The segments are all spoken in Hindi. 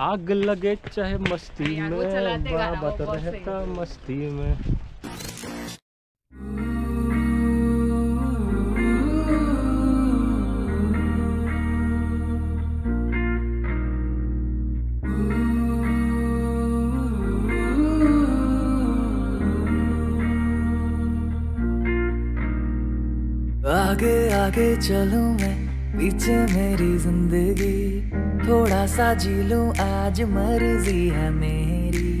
आग लगे चाहे मस्ती में सही रहता मस्ती में। आगे आगे चलूँ मैं। पीछे मेरी ज़िंदगी। थोड़ा सा जी लूँ, आज मर्ज़ी है मेरी।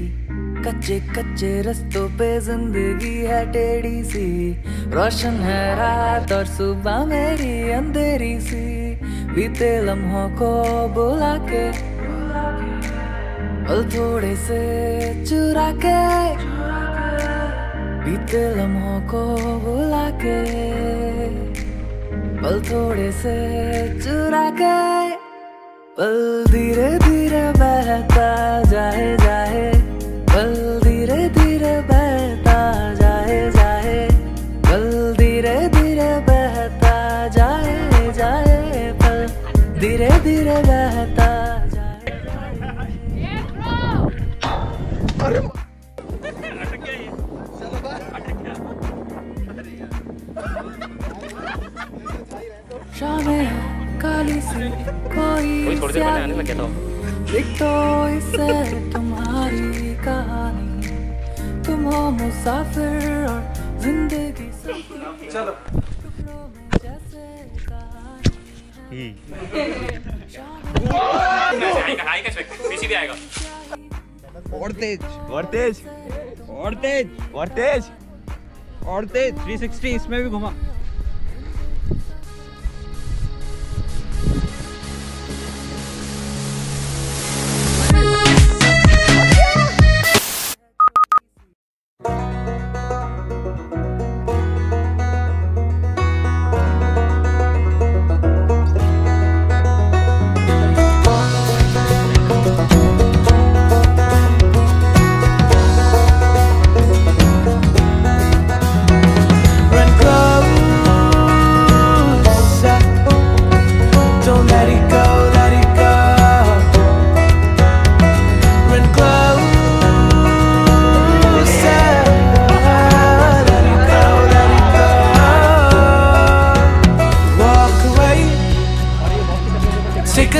कच्चे कच्चे रस्तों पे ज़िंदगी है टेढ़ी सी। रोशन है रात और सुबह मेरी अंधेरी सी। बीते लम्हों को बुला के, पल थोड़े से चुरा के। बीते लम्हों को बुला के पल थोड़े से चुरा के पल धीरे धीरे काली सी कोई थोड़ी देर पहले आने लगे तो। तो इससे तुम्हारी कहानी तुम हो मुसाफिर और ज़िंदगी चलो। और तेज। और तेज। और तेज। और तेज। और तेज। 360 इसमें भी घुमा।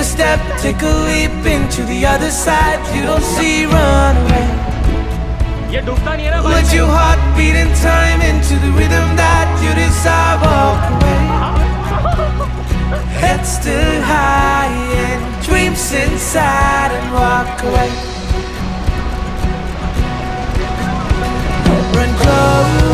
step, take a leap into the other side. You don't see run away. Let your heart beat in time into the rhythm that you desire. Walk away. Head still high and dreams inside and walk away. Run close.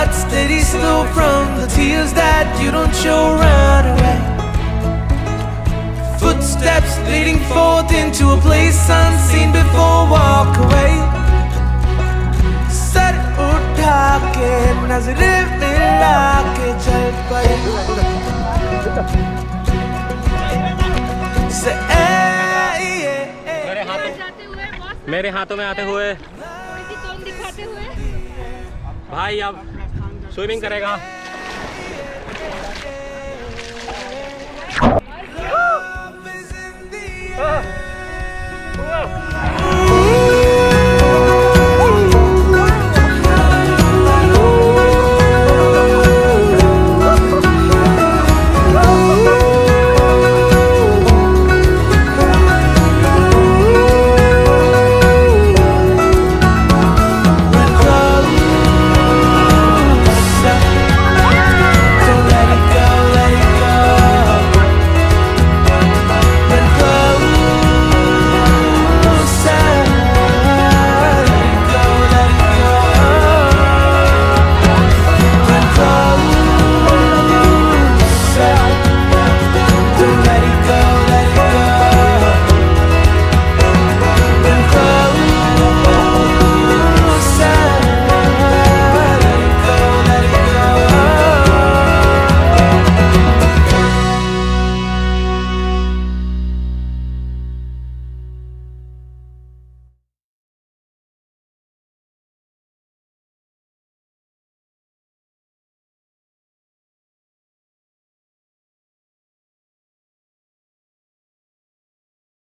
Heavy but steady, slow from the tears that you don't show. Run away. Footsteps leading forth into a place unseen before. Walk away. सर उठा के नज़र मिला के चल पड़े मेरे हाथों जाते हुए बॉस मेरे हाथों में आते हुए भाई अब स्विमिंग करेगा। Love